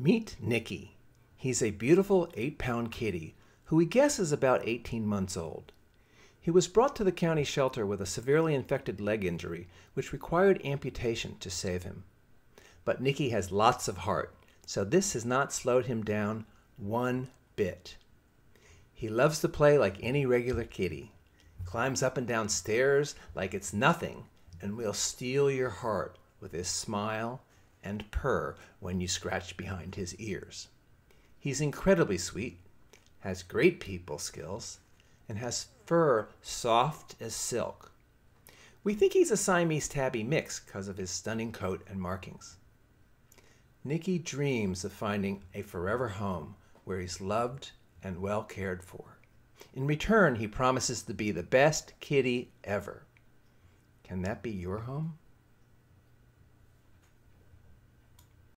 Meet Nickie. He's a beautiful eight pound kitty who we guess is about 18 months old. He was brought to the county shelter with a severely infected leg injury, which required amputation to save him. But Nickie has lots of heart, so this has not slowed him down one bit. He loves to play like any regular kitty, climbs up and down stairs like it's nothing, and will steal your heart with his smile and purr when you scratch behind his ears. He's incredibly sweet, has great people skills, and has fur soft as silk. We think he's a Siamese tabby mix because of his stunning coat and markings. Nickie dreams of finding a forever home where he's loved and well cared for. In return, he promises to be the best kitty ever. Can that be your home?